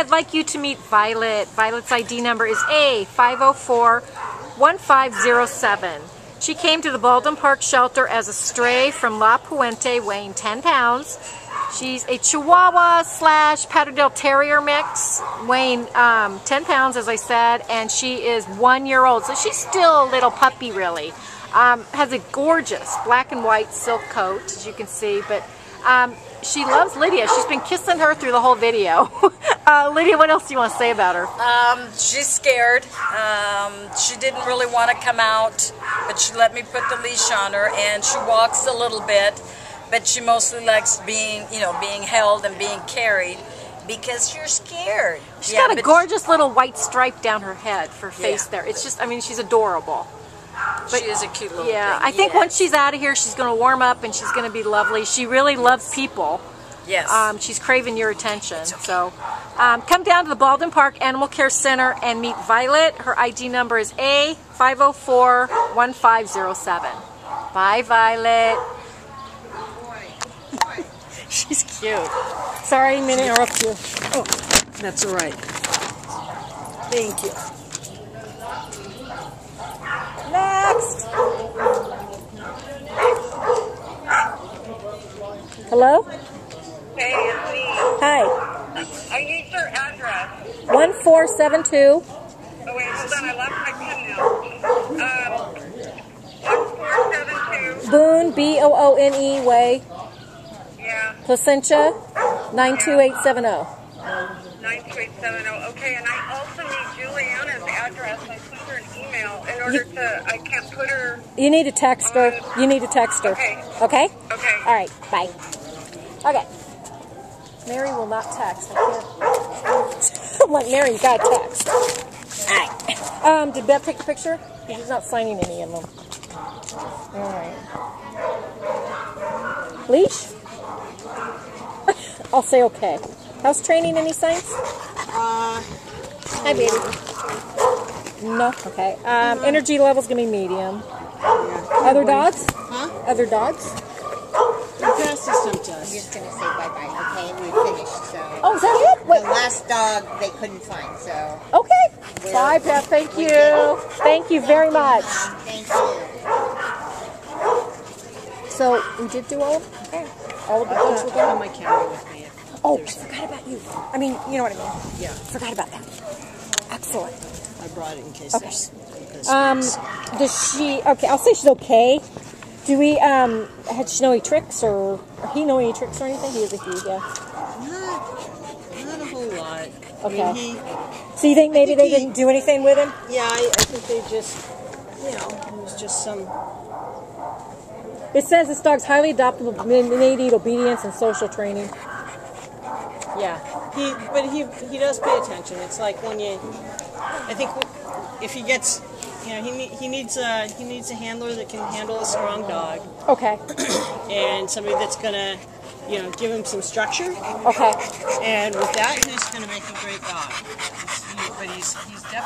I'd like you to meet Violet. Violet's ID number is A504-1507. She came to the Baldwin Park shelter as a stray from La Puente weighing 10 pounds. She's a Chihuahua slash Patterdale Terrier mix, weighing um, 10 pounds, as I said, and she is one year old. So she's still a little puppy, really. Um, has a gorgeous black and white silk coat, as you can see, but um, she loves Lydia. She's been kissing her through the whole video. uh, Lydia, what else do you want to say about her? Um, she's scared. Um, she didn't really want to come out, but she let me put the leash on her, and she walks a little bit, but she mostly likes being, you know, being held and being carried because you're scared. She's yeah, got a gorgeous little white stripe down her head for face yeah. there. It's just, I mean, she's adorable. But, she is a cute little Yeah, thing. I think yes. once she's out of here, she's going to warm up and she's going to be lovely. She really loves people. Yes. Um, she's craving your attention. Okay. So um, come down to the Baldwin Park Animal Care Center and meet Violet. Her ID number is A504-1507. Bye, Violet. she's cute. Sorry, I didn't interrupt you. Oh, that's all right. Thank you. Hello? Hey, it's me. Hi. I need your address. 1472. Oh, wait, hold on. I lost my pen now. Um, 1472. Boone, B-O-O-N-E Way. Yeah. Placentia, 92870. 92870. Okay, and I also need Juliana's address. I sent her an email in order you, to, I can't put her. You need to text her. You need to text her. Okay. Okay? Okay. All right, bye. Okay. Mary will not text. I can't. Like, Mary, you gotta text. Alright. Um, did Beth take the picture? She's not signing any of them. Alright. Leash? I'll say okay. How's training? Any signs? Uh, Hi, baby. No? Okay. Um, energy level's gonna be medium. Yeah. Other dogs? Huh? Other dogs? pass this time to us. I'm just going to say bye-bye, okay? And we finished, so... Oh, is that it? Wait. The last dog they couldn't find, so... Okay. we Bye, Beth. Thank you. Thank you very much. Thank you. So, we did do all of Okay. All of the dogs were gone? my camera with me. Oh, I forgot about you. I mean, you know what I mean. Yeah. Forgot about that. Excellent. I brought it in case okay. there's... Um, does she... Okay, I'll say she's okay. Do we, um, had she know any tricks or, or he know any tricks or anything? He is a he, yeah. Not, not a whole lot. Okay. I mean, he, so you think maybe think they he, didn't do anything with him? Yeah, I, I think they just, you know, it was just some. It says this dog's highly adaptable, may need obedience and social training. Yeah, he, but he he does pay attention. It's like when you, I think if he gets you know, he, he needs a he needs a handler that can handle a strong dog. Okay. and somebody that's gonna, you know, give him some structure. Okay. And with that, he's gonna make a great dog. He's, he, but he's he's definitely.